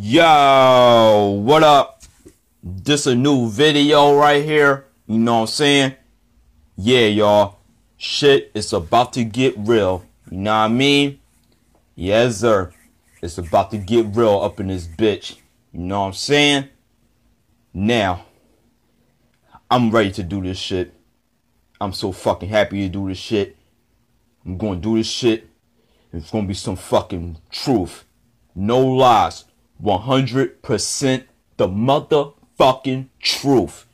Yo, what up? This a new video right here. You know what I'm saying? Yeah, y'all. Shit is about to get real. You know what I mean? Yes, sir. It's about to get real up in this bitch. You know what I'm saying? Now, I'm ready to do this shit. I'm so fucking happy to do this shit. I'm gonna do this shit. It's gonna be some fucking truth. No lies. 100% the motherfucking truth.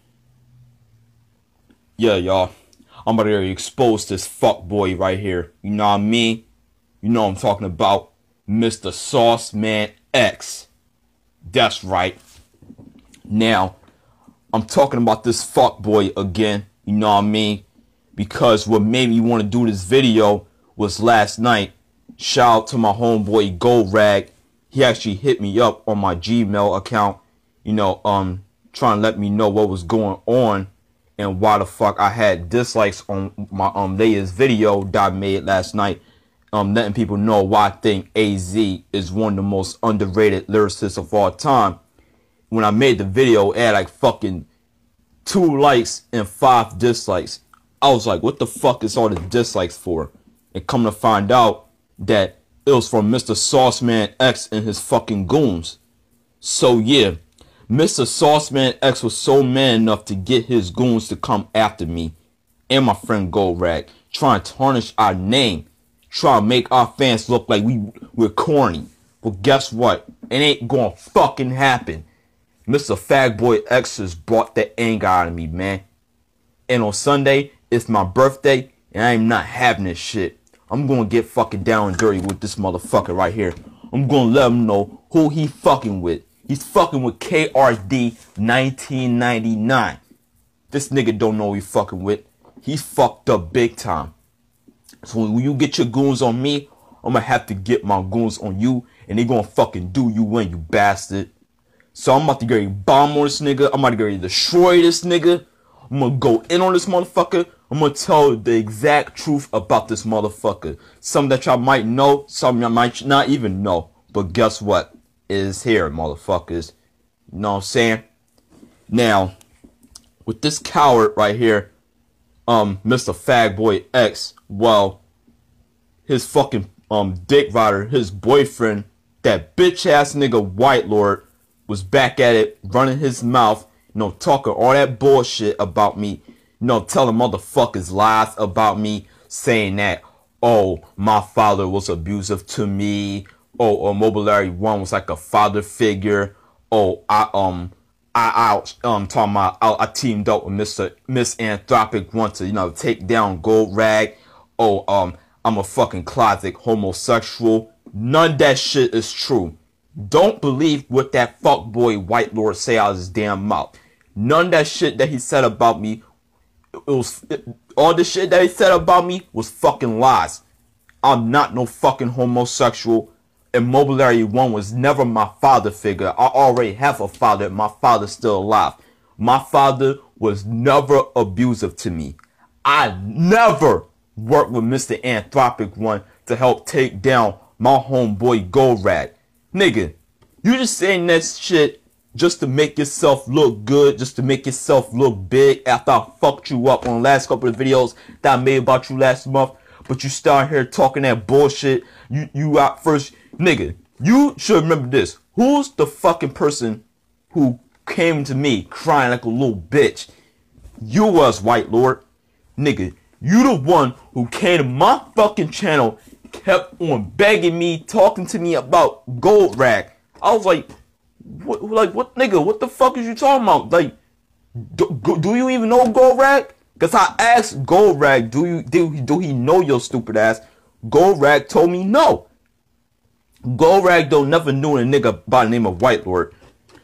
Yeah, y'all. I'm about to expose this fuck boy right here. You know what I mean? You know I'm talking about Mr. Sauceman X. That's right. Now, I'm talking about this fuck boy again. You know what I mean? Because what made me want to do this video was last night. Shout out to my homeboy Gold Rag he actually hit me up on my Gmail account, you know, um, trying to let me know what was going on and why the fuck I had dislikes on my um latest video that I made last night. Um, letting people know why I think AZ is one of the most underrated lyricists of all time. When I made the video, it had like fucking two likes and five dislikes. I was like, what the fuck is all the dislikes for? And come to find out that it was from Mr. Sauceman X and his fucking goons. So yeah, Mr. Sauceman X was so man enough to get his goons to come after me and my friend Gold Rag, trying to tarnish our name, trying to make our fans look like we we're corny. But guess what? It ain't gonna fucking happen. Mr. Fagboy X has brought the anger out of me, man. And on Sunday, it's my birthday, and I am not having this shit. I'm gonna get fucking down and dirty with this motherfucker right here. I'm gonna let him know who he fucking with. He's fucking with KRD 1999. This nigga don't know who he fucking with. He's fucked up big time. So when you get your goons on me, I'm gonna have to get my goons on you, and they gonna fucking do you in, you bastard. So I'm about to get to bomb on this nigga. I'm about to get destroy this nigga. I'm gonna go in on this motherfucker. I'm gonna tell the exact truth about this motherfucker. Some that y'all might know, some y'all might not even know. But guess what? Is here, motherfuckers. You know what I'm saying? Now, with this coward right here, um, Mr. Fagboy X, well, his fucking um dick rider, his boyfriend, that bitch ass nigga White Lord, was back at it, running his mouth know, talking all that bullshit about me, no telling motherfuckers lies about me, saying that, oh, my father was abusive to me, oh, or Mobile Larry One was like a father figure, oh, I, um, I, I, um, talking about, I, I teamed up with Mr. Misanthropic One to, you know, take down Gold Rag, oh, um, I'm a fucking closet homosexual. None that shit is true. Don't believe what that fuckboy white lord say out his damn mouth. None of that shit that he said about me, it was it, all the shit that he said about me was fucking lies. I'm not no fucking homosexual. Larry One was never my father figure. I already have a father. My father's still alive. My father was never abusive to me. I never worked with Mr. Anthropic One to help take down my homeboy Gold Rag. Nigga, you just saying that shit just to make yourself look good, just to make yourself look big after I fucked you up on the last couple of videos that I made about you last month. But you start here talking that bullshit. You you out first, nigga. You should remember this. Who's the fucking person who came to me crying like a little bitch? You was White Lord, nigga. You the one who came to my fucking channel, kept on begging me, talking to me about Gold Rag. I was like, what, like, what, nigga, what the fuck is you talking about? Like, do, do you even know Gold Rag? Cause I asked Gold Rag, do you, do, do he know your stupid ass? Gold Rag told me no. Gold Rag don't never knew a nigga by the name of White Lord.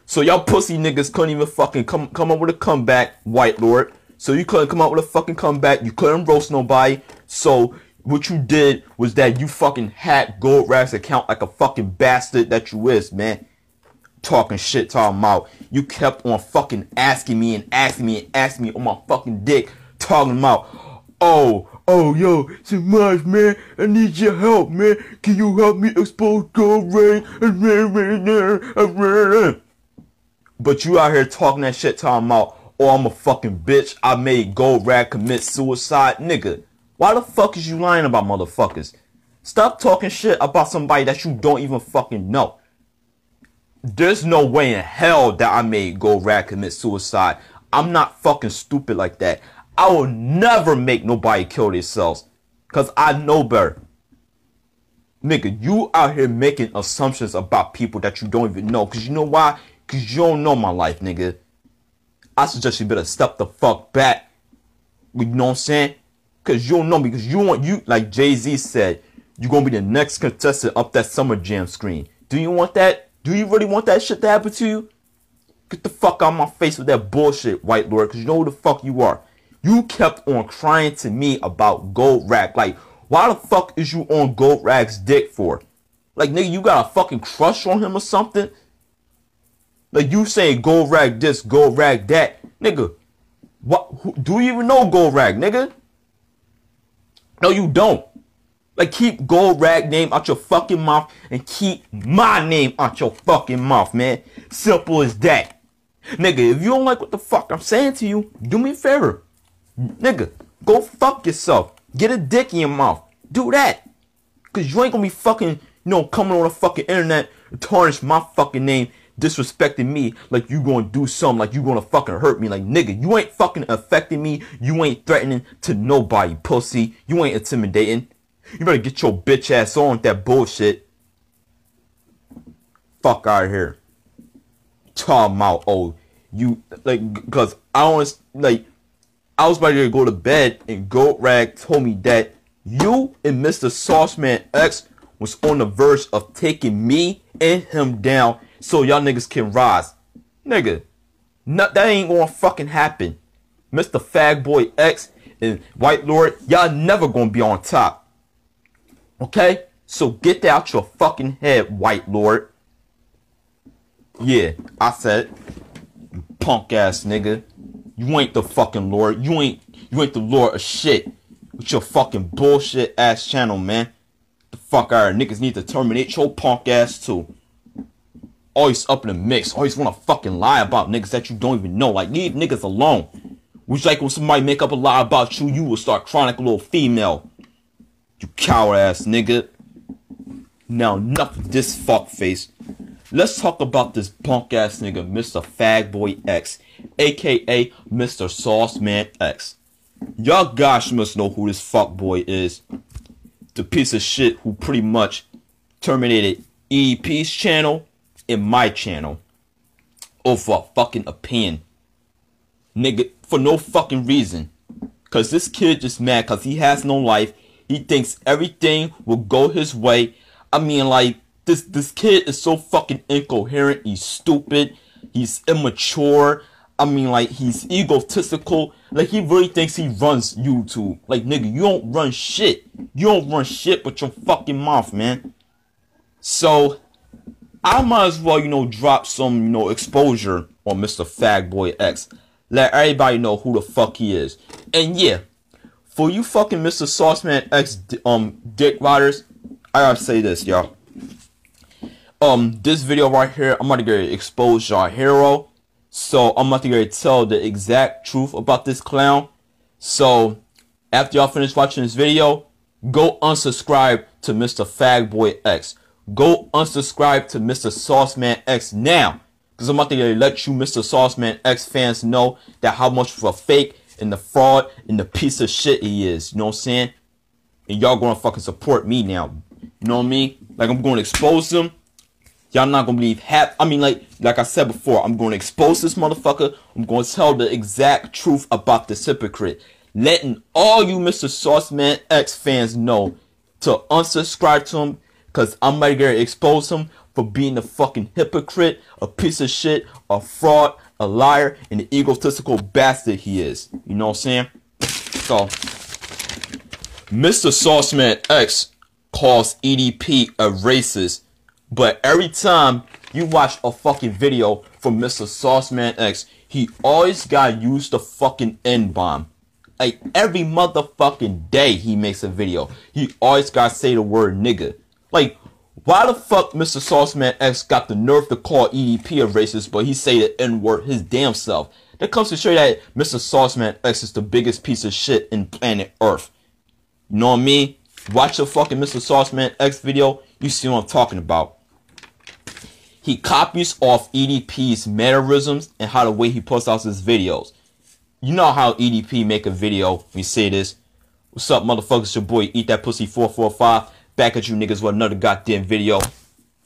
So y'all pussy niggas couldn't even fucking come come up with a comeback, White Lord. So you couldn't come up with a fucking comeback. You couldn't roast nobody. So what you did was that you fucking hacked Gold Rag's account like a fucking bastard that you is, man talking shit, talking about you kept on fucking asking me and asking me and asking me on my fucking dick, talking about, oh, Oh, yo, Samaj, man, I need your help, man. Can you help me expose Gold Rain? But you out here talking that shit talking about, oh, I'm a fucking bitch. I made Gold Rag commit suicide. Nigga, why the fuck is you lying about motherfuckers? Stop talking shit about somebody that you don't even fucking know. There's no way in hell that I made Gold Rag commit suicide. I'm not fucking stupid like that. I will never make nobody kill themselves. Cause I know better. Nigga, you out here making assumptions about people that you don't even know. Cause you know why? Cause you don't know my life, nigga. I suggest you better step the fuck back. You know what I'm saying? Cause you don't know me. Cause you want you like Jay-Z said, you're gonna be the next contestant up that summer jam screen. Do you want that? Do you really want that shit to happen to you? Get the fuck out of my face with that bullshit, White Lord, because you know who the fuck you are. You kept on crying to me about Gold Rag. Like, why the fuck is you on Gold Rag's dick for? Like, nigga, you got a fucking crush on him or something? Like, you saying Gold Rag this, Gold Rag that. Nigga, what? Who, do you even know Gold Rag, nigga? No, you don't. Like, keep Gold Rag name out your fucking mouth and keep my name out your fucking mouth, man. Simple as that. Nigga, if you don't like what the fuck I'm saying to you, do me a favor. Nigga, go fuck yourself. Get a dick in your mouth. Do that. Cause you ain't gonna be fucking, you know, coming on the fucking internet tarnish my fucking name, disrespecting me like you gonna do something, like you gonna fucking hurt me. Like nigga, you ain't fucking affecting me. You ain't threatening to nobody, pussy. You ain't intimidating. You better get your bitch ass on with that bullshit. Fuck out of here talking about oh you like because I was like I was about to go to bed and Gold Rag told me that you and Mr. Sauceman X was on the verge of taking me and him down so y'all niggas can rise. Nigga, not, that ain't gonna fucking happen. Mr. Fagboy X and White Lord, y'all never gonna be on top. Okay? So get out your fucking head, White Lord. Yeah, I said, punk ass nigga. You ain't the fucking lord. You ain't you ain't the lord of shit. With your fucking bullshit ass channel, man. The fuck our niggas need to terminate your punk ass too. Always up in the mix. Always wanna fucking lie about niggas that you don't even know. Like leave niggas alone. Which like when somebody make up a lie about you, you will start chronic little female. You coward ass nigga. Now enough of this fuck face. Let's talk about this punk ass nigga, Mr. Fagboy X, aka Mr. Sauceman X. Y'all gosh must know who this fuckboy is. The piece of shit who pretty much terminated EP's channel and my channel oh, over a fucking opinion. Nigga, for no fucking reason. Cause this kid just mad cause he has no life. He thinks everything will go his way. I mean like this this kid is so fucking incoherent. He's stupid. He's immature. I mean, like he's egotistical. Like he really thinks he runs YouTube. Like nigga, you don't run shit. You don't run shit but your fucking mouth, man. So I might as well, you know, drop some, you know, exposure on Mr. Fagboy X. Let everybody know who the fuck he is. And yeah, for you fucking Mr. Sauceman X um dick riders, I gotta say this, y'all. Um this video right here i'm to get expose your hero. So i'm about to get tell the exact truth about this clown. So after y'all finish watching this video go unsubscribe to mr fagboy x. Go unsubscribe to mr sauceman x now. Because i'm about to let you mr sauceman x fans know that how much of a fake and the fraud and the piece of shit he is you know what i'm saying and y'all gonna fucking support me now you know what i mean like i'm gonna expose him Y'all not gonna believe half. I mean, like, like I said before, I'm gonna expose this motherfucker. I'm gonna tell the exact truth about this hypocrite. Letting all you Mr. Sauceman X fans know to unsubscribe to him, cause I'm gonna expose him for being a fucking hypocrite, a piece of shit, a fraud, a liar, and an egotistical bastard he is. You know what I'm saying? So, Mr. Sauceman X calls EDP a racist but every time you watch a fucking video from Mr. Sauceman X, he always got used the fucking N bomb. Like every motherfucking day he makes a video. He always gotta say the word nigga. Like, why the fuck Mr. Sauceman X got the nerve to call EDP a racist, but he say the N word his damn self? That comes to show that Mr. Sauceman X is the biggest piece of shit in planet Earth. You know what I mean? Watch the fucking Mr. Sauceman X video, you see what I'm talking about. He copies off EDP's mannerisms and how the way he puts out his videos. You know how EDP make a video, we say this. What's up, motherfuckers? Your boy, Eat That Pussy 445. Back at you niggas with another goddamn video.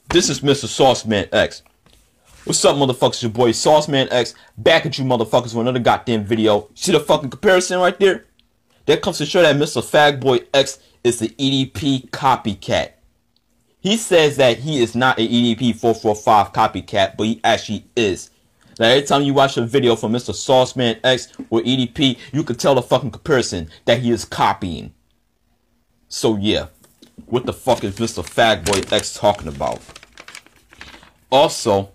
This is Mr. Sauceman X. What's up, motherfuckers? Your boy, Sauceman X. Back at you motherfuckers with another goddamn video. See the fucking comparison right there? That comes to show that Mr. Fagboy X is the EDP copycat. He says that he is not an EDP 445 copycat, but he actually is. Now, every time you watch a video from Mr. Sauceman X or EDP, you can tell the fucking comparison that he is copying. So, yeah. What the fuck is Mr. Fagboy X talking about? Also,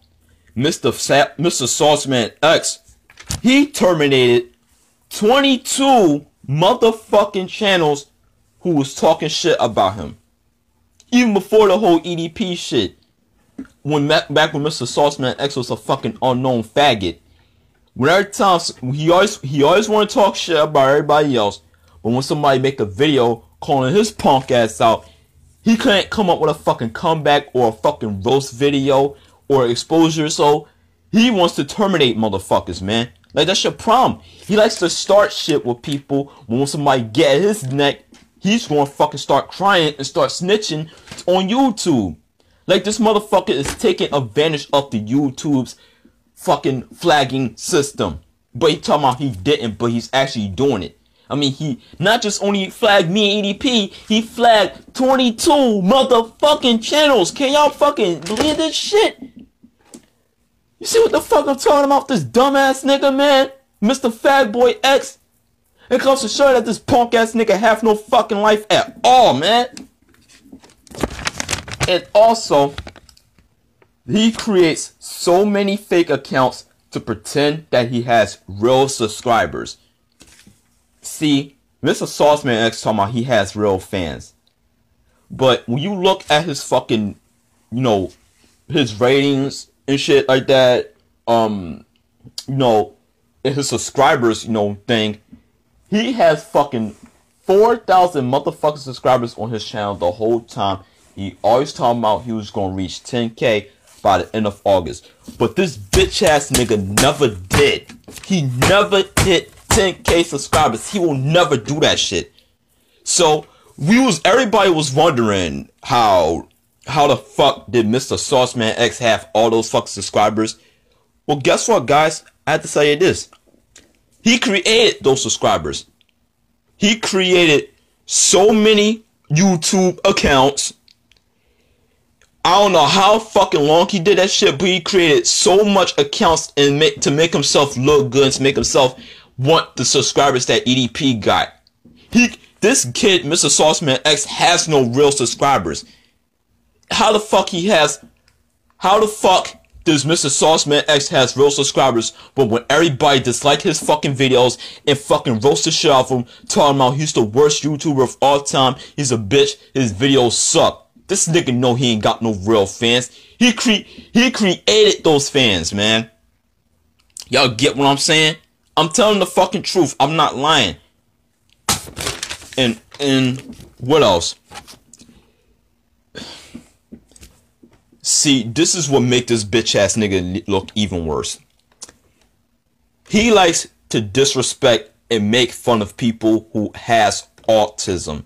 Mr. Sa- Mr. Sauceman X, he terminated 22 motherfucking channels who was talking shit about him. Even before the whole EDP shit. When back when Mr. Sauceman X was a fucking unknown faggot. When every time he always he always want to talk shit about everybody else, but when somebody make a video calling his punk ass out, he couldn't come up with a fucking comeback or a fucking roast video or exposure. So he wants to terminate motherfuckers, man. Like that's your problem. He likes to start shit with people. When somebody get his neck, he's gonna fucking start crying and start snitching on YouTube. Like this motherfucker is taking advantage of the YouTube's fucking flagging system. But he talking about he didn't, but he's actually doing it. I mean, he not just only flagged me and EDP, he flagged 22 motherfucking channels. Can y'all fucking believe this shit? You see what the fuck I'm talking about? This dumbass nigga, man? Mr. Fagboy X? It comes to show that this punk ass nigga have no fucking life at all, man. And also, he creates so many fake accounts to pretend that he has real subscribers. See, Mr. Sauceman X talking about he has real fans. But when you look at his fucking, you know, his ratings and shit like that, um, you know, his subscribers, you know, thing, he has fucking 4,000 motherfucking subscribers on his channel the whole time. He always talking about he was gonna reach 10k by the end of August. But this bitch ass nigga never did. He never hit 10k subscribers. He will never do that shit. So we was everybody was wondering how how the fuck did Mr. Sauceman X have all those fucking subscribers? Well, guess what, guys? I have to tell you this. He created those subscribers. He created so many YouTube accounts. I don't know how fucking long he did that shit, but he created so much accounts and make, to make himself look good to make himself want the subscribers that EDP got. He, this kid, Mr. Sauceman X, has no real subscribers. How the fuck he has? How the fuck does Mr. Sauceman X has real subscribers, but when everybody dislike his fucking videos and fucking roast the shit off him, talking about he's the worst YouTuber of all time, he's a bitch, his videos suck. This nigga know he ain't got no real fans. He cre he created those fans, man. Y'all get what I'm saying? I'm telling the fucking truth. I'm not lying. And and what else? See, this is what make this bitch ass nigga look even worse. He likes to disrespect and make fun of people who has autism.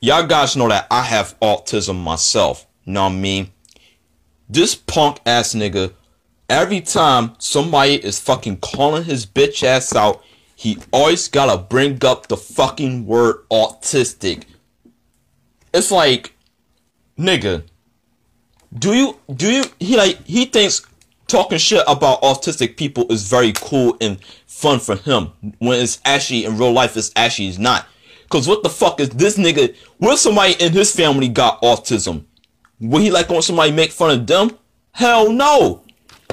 Y'all guys know that I have autism myself. Know what I mean? This punk ass nigga, every time somebody is fucking calling his bitch ass out, he always gotta bring up the fucking word autistic. It's like, nigga, do you do you he like he thinks talking shit about autistic people is very cool and fun for him when it's actually in real life it's actually not. Cause what the fuck is this nigga? What somebody in his family got autism? Would he like want somebody make fun of them? Hell no.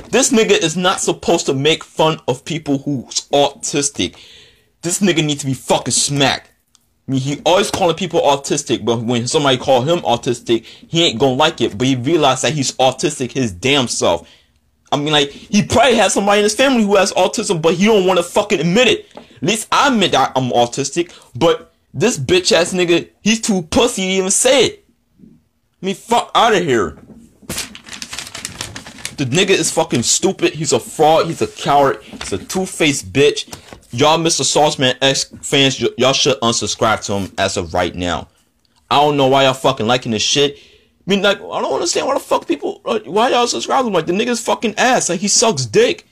This nigga is not supposed to make fun of people who's autistic. This nigga needs to be fucking smacked. I mean, he always calling people autistic, but when somebody call him autistic, he ain't gonna like it. But he realized that he's autistic his damn self. I mean, like, he probably has somebody in his family who has autism, but he don't want to fucking admit it. At least I admit that I'm autistic, but this bitch ass nigga, he's too pussy to even say it. I mean, fuck out of here. The nigga is fucking stupid. He's a fraud. He's a coward. He's a two-faced bitch. Y'all, Mr. Sauceman X fans, y- y'all should unsubscribe to him as of right now. I don't know why y'all fucking liking this shit. I mean, like, I don't understand why the fuck people, why y'all subscribe to him. Like, the nigga's fucking ass. Like, he sucks dick.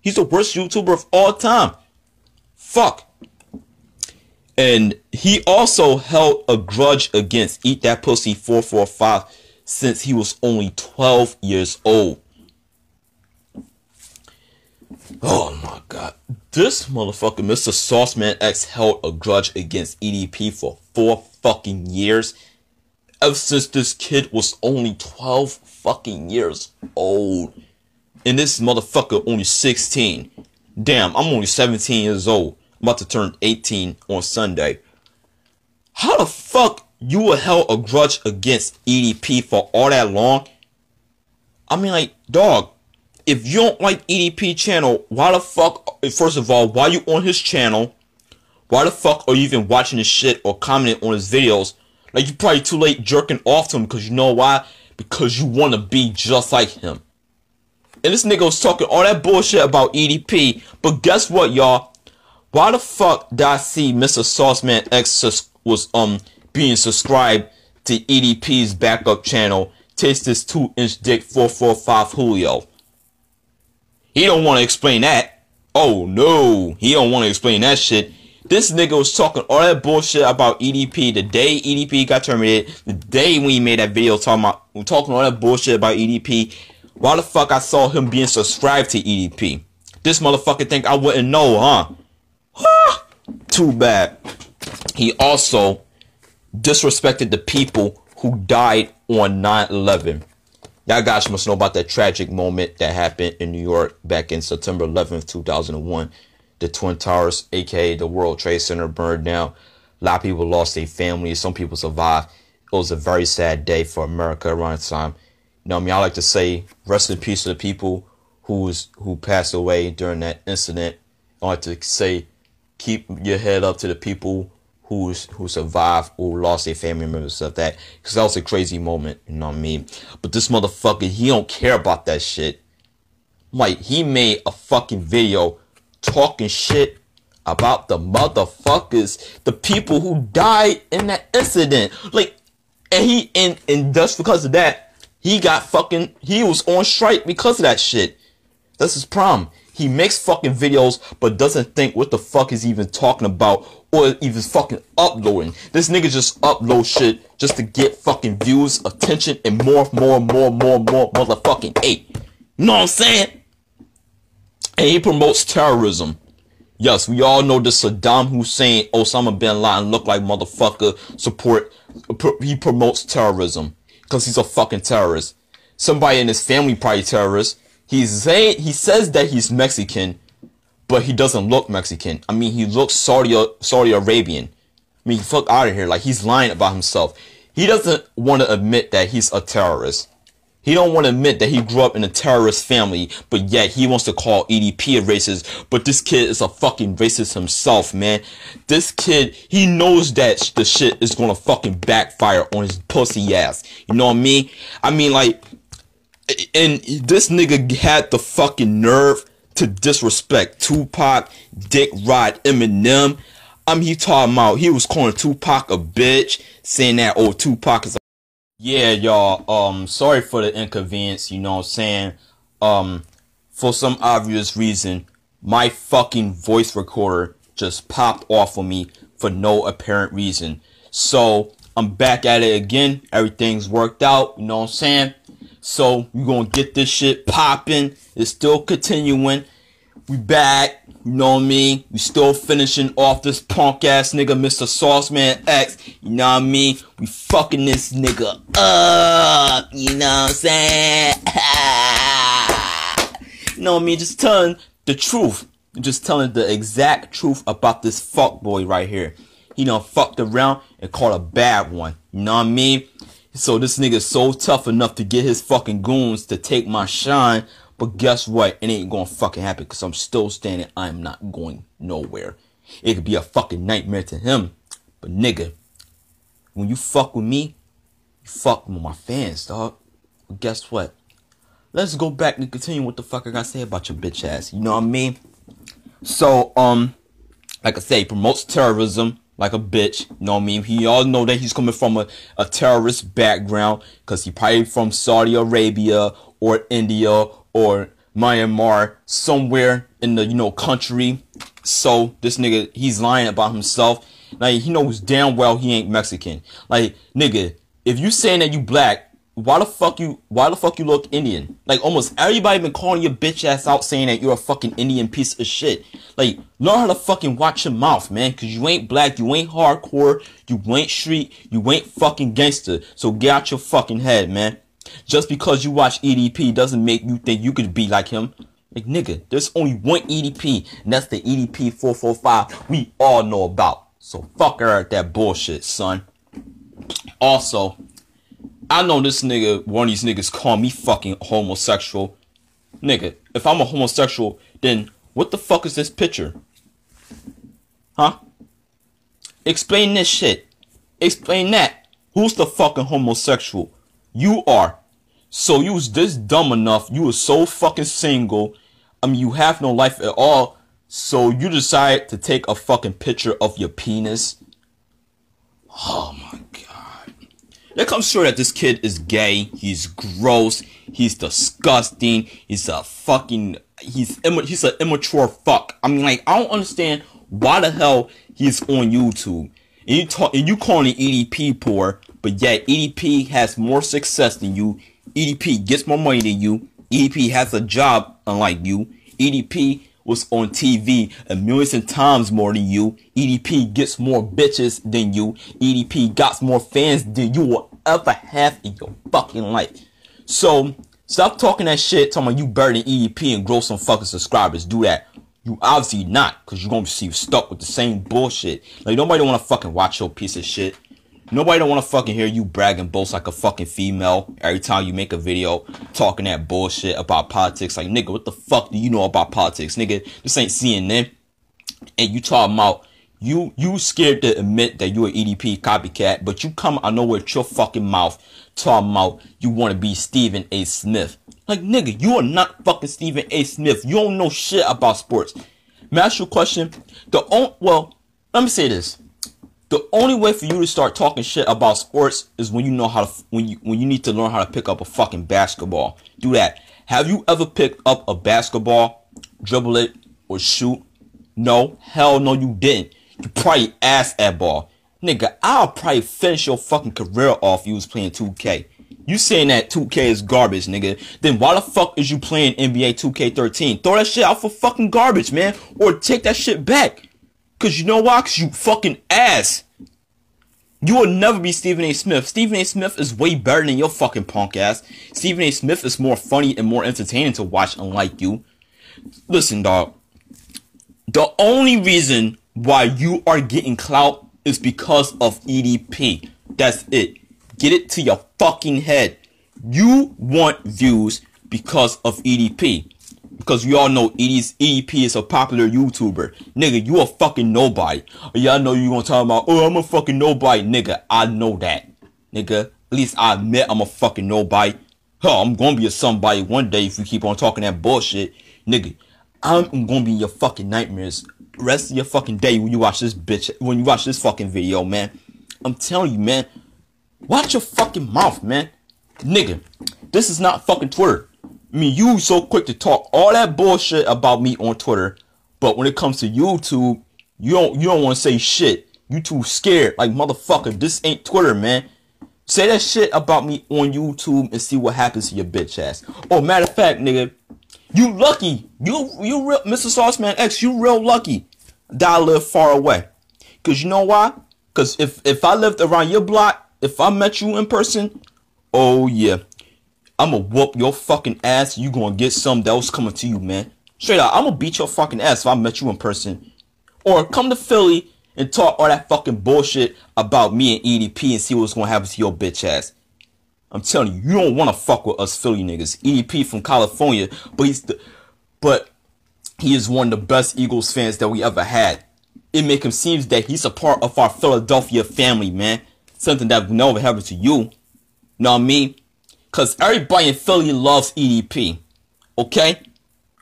He's the worst YouTuber of all time. Fuck. And he also held a grudge against Eat That Pussy 445 since he was only 12 years old. Oh my god. This motherfucker, Mr. Sauceman X, held a grudge against EDP for four fucking years. Ever since this kid was only 12 fucking years old. And this motherfucker only 16. Damn, I'm only 17 years old. I'm about to turn 18 on Sunday. How the fuck you would held a grudge against EDP for all that long? I mean, like, dog, if you don't like EDP channel, why the fuck, first of all, why you on his channel? Why the fuck are you even watching his shit or commenting on his videos? Like, you probably too late jerking off to him because you know why? Because you want to be just like him. And this nigga was talking all that bullshit about EDP, but guess what, y'all? Why the fuck did I see Mr. Sauceman X was um being subscribed to EDP's backup channel, Taste This 2 Inch Dick 445 Julio? He don't want to explain that. Oh no, he don't want to explain that shit. This nigga was talking all that bullshit about EDP the day EDP got terminated, the day he made that video talking about talking all that bullshit about EDP. Why the fuck I saw him being subscribed to EDP? This motherfucker think I wouldn't know, huh? Too bad. He also disrespected the people who died on 9-11. Y'all guys must know about that tragic moment that happened in New York back in September 11th, 2001. The Twin Towers, aka the World Trade Center, burned down. A lot of people lost their families. Some people survived. It was a very sad day for America around the time. You know, I mean, I like to say rest in peace to the people who was who passed away during that incident. I like to say keep your head up to the people who who survived who lost their family members stuff that. Because that was a crazy moment you know what i mean? But this motherfucker he don't care about that shit. Like he made a fucking video talking shit about the motherfuckers the people who died in that incident. Like and he and and just because of that he got fucking he was on strike because of that shit. That's his problem. He makes fucking videos, but doesn't think what the fuck he's even talking about or even fucking uploading. This nigga just upload shit just to get fucking views, attention, and more, more, more, more, more motherfucking eight. You know what I'm saying? And he promotes terrorism. Yes, we all know that Saddam Hussein, Osama bin Laden look like motherfucker support. He promotes terrorism because he's a fucking terrorist. Somebody in his family probably terrorist. He's saying he says that he's Mexican, but he doesn't look Mexican. I mean, he looks Saudi Saudi Arabian. I mean, fuck out of here. Like he's lying about himself. He doesn't want to admit that he's a terrorist. He don't want to admit that he grew up in a terrorist family, but yet he wants to call EDP a racist. But this kid is a fucking racist himself, man. This kid, he knows that the shit is gonna fucking backfire on his pussy ass. You know what I mean? I mean, like, and this nigga had the fucking nerve to disrespect Tupac, Dick Rod, Eminem. I mean, he talking about he was calling Tupac a bitch, saying that oh Tupac is a yeah, y'all. Um, sorry for the inconvenience. You know what I'm saying? Um, for some obvious reason, my fucking voice recorder just popped off on me for no apparent reason. So I'm back at it again. Everything's worked out. You know what I'm saying? So we're gonna get this shit popping. It's still continuing. We back. You know what I mean? We still finishing off this punk ass nigga, Mr. Sauceman X. You know what I mean? We fucking this nigga up. You know what I'm saying? you know what I mean? Just telling the truth. just telling the exact truth about this fuck boy right here. He done fucked around and caught a bad one. You know what I mean? So this nigga's so tough enough to get his fucking goons to take my shine. But guess what? It ain't gonna fucking happen because I'm still standing. I'm not going nowhere. It could be a fucking nightmare to him. But nigga, when you fuck with me, you fuck with my fans, dog. But guess what? Let's go back and continue what the fuck I gotta say about your bitch ass. You know what I mean? So, um, like I say, promotes terrorism like a bitch. You know what I mean? He all know that he's coming from a, a terrorist background because he probably from Saudi Arabia or India or Myanmar, somewhere in the you know country. So this nigga, he's lying about himself. Like he knows damn well he ain't Mexican. Like nigga, if you saying that you black, why the fuck you why the fuck you look Indian? Like almost everybody been calling your bitch ass out saying that you're a fucking Indian piece of shit. Like learn how to fucking watch your mouth, man, cause you ain't black, you ain't hardcore, you ain't street, you ain't fucking gangster. So get out your fucking head, man. Just because you watch EDP doesn't make you think you could be like him. Like nigga, there's only one EDP, and that's the EDP 445 we all know about. So fuck her at that bullshit, son. Also, I know this nigga, one of these niggas call me fucking homosexual. Nigga, if I'm a homosexual, then what the fuck is this picture? Huh? Explain this shit. Explain that. Who's the fucking homosexual? You are. So you was this dumb enough, you was so fucking single. I mean, you have no life at all. So you decide to take a fucking picture of your penis. Oh my let I'm sure that this kid is gay. He's gross. He's disgusting. He's a fucking. He's he's an immature fuck. I mean, like I don't understand why the hell he's on YouTube. And you talk and you calling EDP poor, but yet EDP has more success than you. EDP gets more money than you. EDP has a job unlike you. EDP was on TV a million times more than you. EDP gets more bitches than you. EDP got more fans than you will ever have in your fucking life. So stop talking that shit, talking about you than EDP and grow some fucking subscribers. Do that. You obviously not, cause you're gonna be stuck with the same bullshit. Like nobody wanna fucking watch your piece of shit. Nobody don't want to fucking hear you brag and boast like a fucking female every time you make a video talking that bullshit about politics. Like, nigga, what the fuck do you know about politics? Nigga, this ain't CNN. And you talking about you you scared to admit that you're an EDP copycat, but you come I know with your fucking mouth talking about you want to be Stephen A. Smith. Like, nigga, you are not fucking Stephen A. Smith. You don't know shit about sports. May I ask you a question? The only, well, let me say this the only way for you to start talking shit about sports is when you know how to when you when you need to learn how to pick up a fucking basketball. Do that. Have you ever picked up a basketball, dribble it, or shoot? No, hell no, you didn't. You probably asked that ball, nigga. I'll probably finish your fucking career off. You was playing 2K. You saying that 2K is garbage, nigga? Then why the fuck is you playing NBA 2K13? Throw that shit out for fucking garbage, man, or take that shit back. Cause you know why? Cause you fucking ass. You will never be Stephen A. Smith. Stephen A. Smith is way better than your fucking punk ass. Stephen A. Smith is more funny and more entertaining to watch, unlike you. Listen, dog. The only reason why you are getting clout is because of EDP. That's it. Get it to your fucking head. You want views because of EDP. Because we all know EDP is a popular YouTuber. Nigga, you a fucking nobody. Y'all know you gonna talk about, oh, I'm a fucking nobody. Nigga, I know that. Nigga, at least I admit I'm a fucking nobody. Huh, I'm gonna be a somebody one day if you keep on talking that bullshit. Nigga, I'm gonna be your fucking nightmares rest of your fucking day when you watch this bitch, when you watch this fucking video, man. I'm telling you, man. Watch your fucking mouth, man. Nigga, this is not fucking Twitter. I mean, you so quick to talk all that bullshit about me on Twitter, but when it comes to YouTube, you don't you don't want to say shit. You too scared. Like motherfucker, this ain't Twitter, man. Say that shit about me on YouTube and see what happens to your bitch ass. Oh, matter of fact, nigga, you lucky. You you real Mr. Sauceman X, you real lucky that I live far away. Cause you know why? Cause if if I lived around your block, if I met you in person, oh yeah, I'ma whoop your fucking ass. You gonna get some that was coming to you, man. Straight up, I'm gonna beat your fucking ass if I met you in person. Or come to Philly and talk all that fucking bullshit about me and EDP and see what's gonna happen to your bitch ass. I'm telling you, you don't wanna fuck with us Philly niggas. EDP from California, but he's the, but he is one of the best Eagles fans that we ever had. It make him seem that he's a part of our Philadelphia family, man. Something that will never happened to you. Know what I mean? Cause everybody in Philly loves EDP. Okay?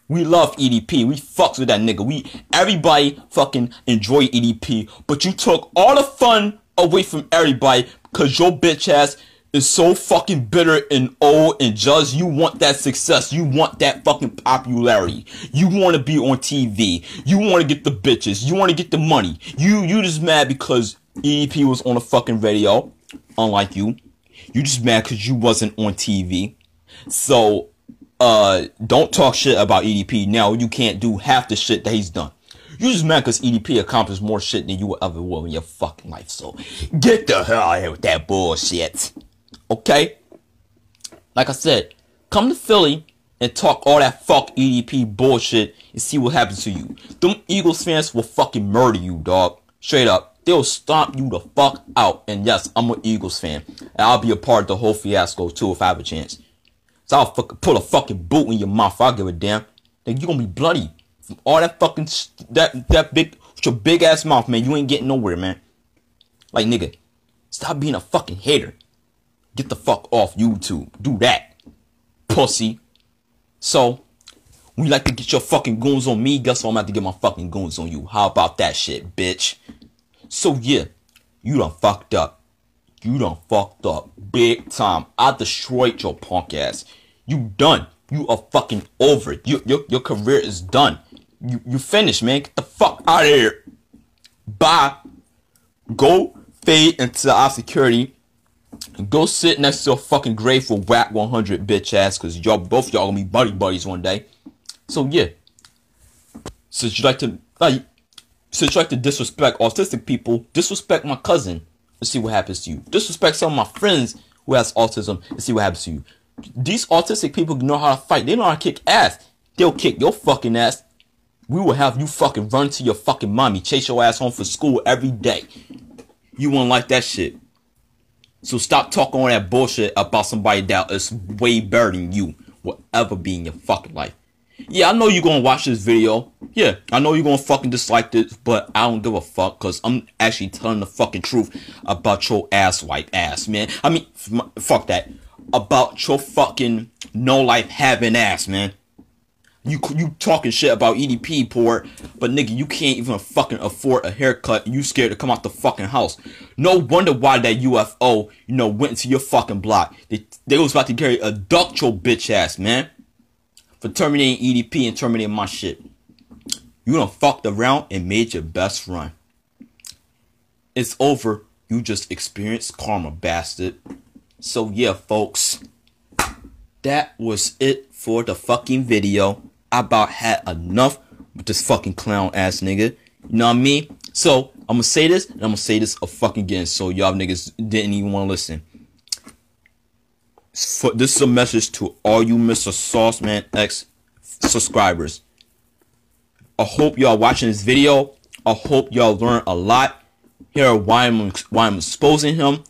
We love EDP. We fucks with that nigga. We everybody fucking enjoy EDP. But you took all the fun away from everybody because your bitch ass is so fucking bitter and old and just you want that success. You want that fucking popularity. You want to be on TV. You want to get the bitches. You want to get the money. You you just mad because EDP was on the fucking radio, unlike you. You just mad because you wasn't on TV. So uh, don't talk shit about EDP now. You can't do half the shit that he's done. You just mad because EDP accomplished more shit than you ever will in your fucking life. So get the hell out of here with that bullshit. Okay? Like I said, come to Philly and talk all that fuck EDP bullshit and see what happens to you. Them Eagles fans will fucking murder you, dog. Straight up. They'll stomp you the fuck out. And yes, I'm an Eagles fan. And I'll be a part of the whole fiasco too if I have a chance. So I'll fucking pull a fucking boot in your mouth. I give a damn. Then you're gonna be bloody from all that fucking that that big your big ass mouth, man. You ain't getting nowhere, man. Like nigga, stop being a fucking hater. Get the fuck off YouTube. Do that, pussy. So we like to get your fucking goons on me, guess what? I'm about to get my fucking goons on you. How about that shit, bitch? So yeah, you done fucked up. You done fucked up big time. I destroyed your punk ass. You done. You are fucking over it. You, your, your career is done. You, you finished, man. Get the fuck out of here. Bye. Go fade into our security. Go sit next to a fucking grave for Wack 100 bitch ass. Cause y'all, both y'all gonna be buddy buddies one day. So yeah. Since you like to, like, since try to disrespect autistic people, disrespect my cousin and see what happens to you. Disrespect some of my friends who has autism and see what happens to you. These autistic people know how to fight. They know how to kick ass. They'll kick your fucking ass. We will have you fucking run to your fucking mommy, chase your ass home for school every day. You won't like that shit. So stop talking all that bullshit about somebody that is way better than you will ever be in your fucking life. Yeah, I know you're gonna watch this video. Yeah, I know you're gonna fucking dislike this, but I don't give a fuck because I'm actually telling the fucking truth about your ass white ass, man. I mean, fuck that. About your fucking no life having ass, man. You you talking shit about EDP port, but nigga, you can't even fucking afford a haircut. You scared to come out the fucking house. No wonder why that UFO, you know, went into your fucking block. They they was about to carry a duck your bitch ass, man for terminating EDP and terminating my shit. You done fucked around and made your best run. It's over. You just experienced karma, bastard. So yeah, folks. That was it for the fucking video. I about had enough with this fucking clown ass nigga. You know what I mean? So I'm gonna say this and I'm gonna say this a fucking again so y'all niggas didn't even wanna listen for, this is a message to all you Mr. Sauceman X subscribers. I hope y'all watching this video. I hope y'all learn a lot. Here why I'm why I'm exposing him.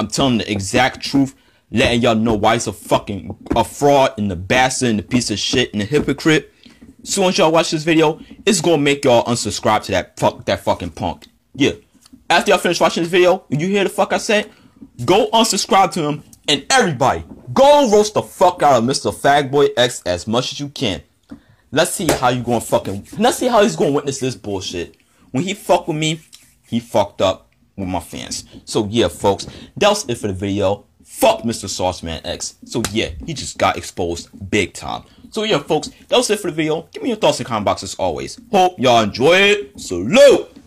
I'm telling the exact truth, letting y'all know why he's a fucking a fraud and the bastard and the piece of shit and the hypocrite. So once y'all watch this video, it's gonna make y'all unsubscribe to that fuck that fucking punk. Yeah. After y'all finish watching this video, you hear the fuck I said? Go unsubscribe to him and everybody, go roast the fuck out of Mr. Fagboy X as much as you can. Let's see how you gonna fucking. Let's see how he's gonna witness this bullshit. When he fucked with me, he fucked up with my fans. So yeah, folks, that was it for the video. Fuck Mr. Sauceman X. So yeah, he just got exposed big time. So yeah, folks, that was it for the video. Give me your thoughts in the comment box as always. Hope y'all enjoy it. Salute!